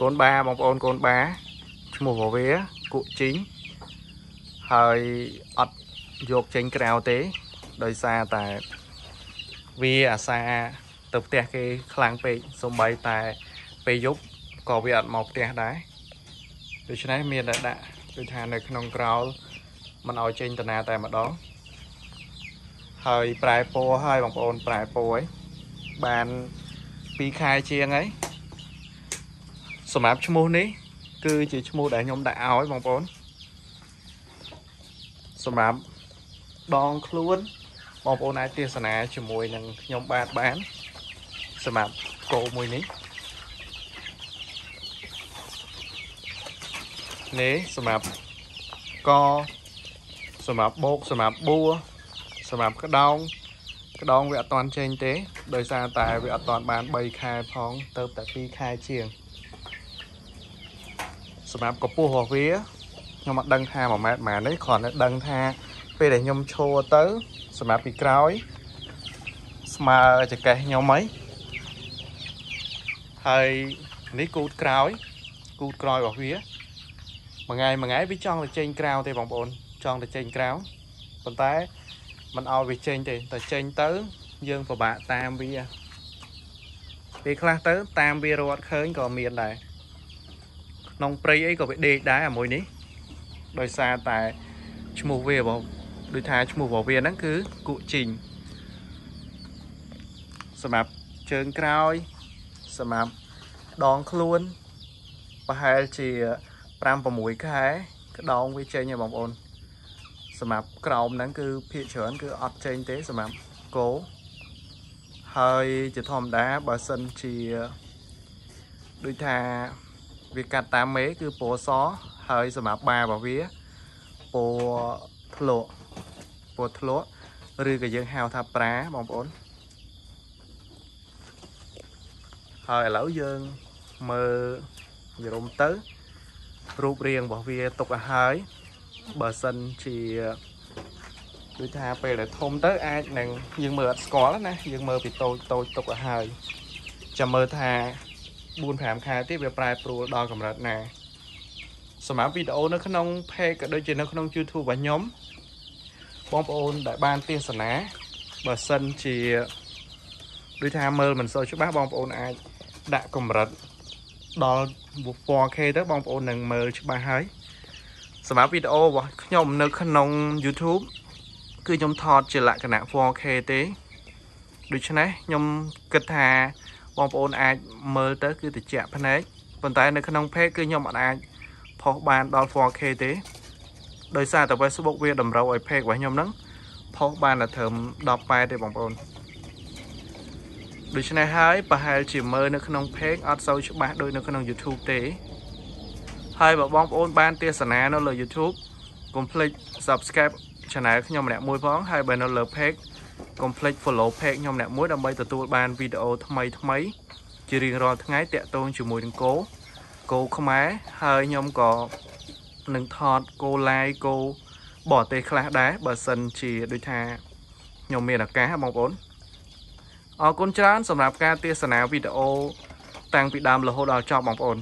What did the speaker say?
កូនបាបងប្អូនកូនបាឈ្មោះវវាគក់ជីងហើយអត់យកចេញក្រៅទេ ដោយសារតែវាអាសាទៅផ្ទះគេខ្លាំងពេកសំបីតែពេលយប់ក៏វាអត់មកផ្ទះដែរដូច្នេះមានតែដាក់ដូចថានៅក្នុងក្រោលមិនឲ្យចេញតាណាតែម្ដងហើយប្រែពណ៌ហើយបងប្អូនប្រែពណ៌ហើយបាន2ខែជាងហើយ សម្រាប់ឈ្មោះនេះ គឺជាឈ្មោះដែលខ្ញុំដាក់ឲ្យបងប្អូនសម្រាប់ដងខ្លួនបងប្អូនអាចទេសនាជាមួយនឹងខ្ញុំបាទបាន សម្រាប់គោមួយនេះនេះសម្រាប់កសម្រាប់បោកសម្រាប់បួសម្រាប់ក្តោងក្តោងវាអត់តាន់ចេញទេ ដោយសារតែវាអត់តាន់បាន3ខែផងទៅតែ2ខែជាង សម្រាប់កម្ពស់របស់វាខ្ញុំអត់ដឹងថា1ម៉ែត្រប៉ុន្មានទេគ្រាន់តែដឹងថា ពេលដែលខ្ញុំឈរទៅ សម្រាប់ពីក្រោយ ស្មើចកេះខ្ញុំហីហើយនេះគូតក្រោយ គូតក្រោយរបស់វាមួយថ្ងៃមួយថ្ងៃវាចង់ទៅចេញក្រៅទេបងប្អូនចង់ទៅចេញក្រៅប៉ុន្តែมันឲ្យវាចេញទេតែចេញទៅ យើងពិបាកតាមវាពេលខ្លះទៅ តាមវារត់ឃើញក៏មានដែរ ក្នុងព្រៃអីក៏វាដេកដែរអាមួយនេះដោយសារតែឈ្មោះវាបងដូចថាឈ្មោះរបស់វាហ្នឹងគឺគក់ជីងសម្រាប់ជើងក្រោយសម្រាប់ដងខ្លួនប្រហែលជា5 6ខែក្តោងវាចេញហើយបងប្អូនសម្រាប់ក្រោមហ្នឹងគឺភាកច្រើនគឺអត់ចេញទេសម្រាប់គោហើយជាធម្មតាបើសិនជាដូចថា វាកាត់តាមមេគឺពណ៌សហើយសម្រាប់បារបស់វាពណ៌ធ្លក់ពណ៌ធ្លក់ឬក៏យើងហៅថាប្រាបងប្អូនហើយឥឡូវយើងមើលយរំទៅរូបរាងរបស់វាទុកឲ្យហើយបើសិនជាដូចថាពេលដែលធំទៅអាចនឹងយើងមើលអត់ស្គាល់ណាយើងមើលពីតូចតូចទុកឲ្យហើយចាំមើលថា 4 5ខែទៀតវាប្រែប្រួលដល់កម្រិតណាសម្រាប់វីដេអូនៅក្នុង page ក៏ដូចជានៅក្នុង YouTube របស់ខ្ញុំបងប្អូនដែលបានទេសនាបើសិនជាដូចថាមើលមិនសូវច្បាស់បងប្អូនអាចដាក់កម្រិតដល់ 4K ទៅបងប្អូននឹងមើលច្បាស់ហើយសម្រាប់វីដេអូរបស់ខ្ញុំនៅក្នុង YouTube គឺខ្ញុំថតជាលក្ខណៈ 4K ទេដូច្នេះខ្ញុំគិតថា បងប្អូនអាចមើលទៅគឺតិចភ្នែកប៉ុន្តែនៅក្នុង page គឺខ្ញុំអាចផុសបានដល់ 4K ទេដោយសារតែ Facebook វាតម្រូវឲ្យ page របស់ខ្ញុំហ្នឹងផុសបានតែត្រឹម18ទេបងប្អូនដូច្នេះហើយប្រហែលជាមើលនៅក្នុង page អត់សូវច្បាស់ដូចនៅក្នុង YouTube ទេ ហើយបើបងប្អូនបានទេសនានៅលើ YouTube កុំភ្លេច Subscribe Channel ខ្ញុំម្នាក់មួយផងហើយបើនៅលើ Page កុំភ្លេច Follow Page ខ្ញុំម្នាក់មួយដើម្បីទទួលបានវីដេអូថ្មីថ្មីជារៀងរាល់ថ្ងៃតាក់ទងជាមួយនឹងគោគោខ្មែរហើយខ្ញុំក៏នឹងថតគោឡាយគោបរទេសខ្លះដែរបើសិនជាដូចថាខ្ញុំមានឱកាសបងប្អូនអរគុណច្រើនសម្រាប់ការទេសនាវីដេអូតាំងពីដើមរហូតដល់ចប់បងប្អូន